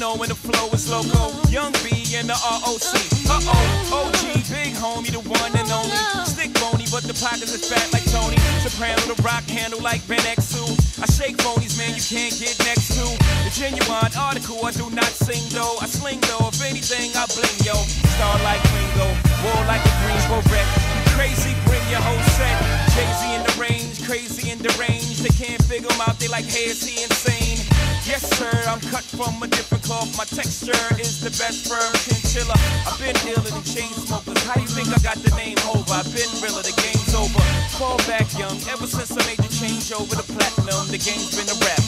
Know when the flow is loco. Young B and the ROC. Uh oh, OG, big homie, the one and only. Stick bony, but the pockets is fat like Tony. Soprano, the rock handle like Ben X2. I shake phonies, man, you can't get next to. The genuine article, I do not sing though. I sling though, if anything, I bling yo. Star like Ringo, war like a Greensboro wreck. Crazy, bring your whole set. Jay-Z in the range, crazy in the range. They can't figure him out, they like, hey, is he insane? Yes, sir, I'm cut from a different cloth. My texture is the best firm chinchilla. I've been dealing than chain smokers. How you think I got the name over? I've been realer, the game's over. Fall back young, ever since I made the change over to platinum, the game's been a rap.